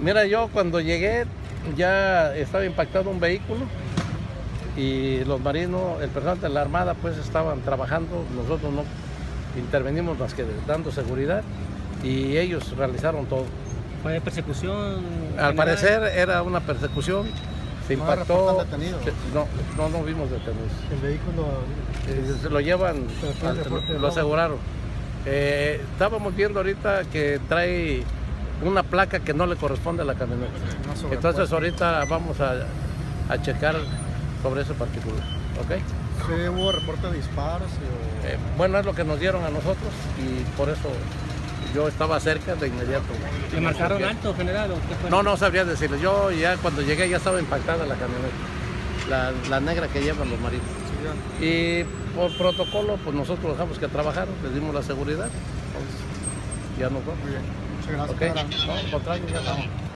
Mira, yo cuando llegué ya estaba impactado un vehículo y los marinos, el personal de la Armada pues estaban trabajando, nosotros no intervenimos más que dando seguridad y ellos realizaron todo. ¿Fue persecución? Al parecer era una persecución, se No impactó, reportan detenidos. no, no, no vimos detenidos. El vehículo. Eh, Se lo llevan, al- lo aseguraron. Eh, estábamos viendo ahorita que trae una placa que no le corresponde a la camioneta. Entonces ahorita vamos a, a checar sobre ese particular. ¿ok? Sí, hubo reporte de disparos. y- Eh, bueno, es lo que nos dieron a nosotros y por eso yo estaba cerca de inmediato. ¿Le marcaron alto, general? o qué fue? No, no sabría decirle. Yo ya cuando llegué ya estaba impactada la camioneta. La, la negra que llevan los marinos. Sí. Y por protocolo, pues nosotros dejamos que trabajaron, les dimos la seguridad. Ya nos vamos. Muy bien. Muchas gracias. ¿Ok? general. No, al contrario, ya estamos.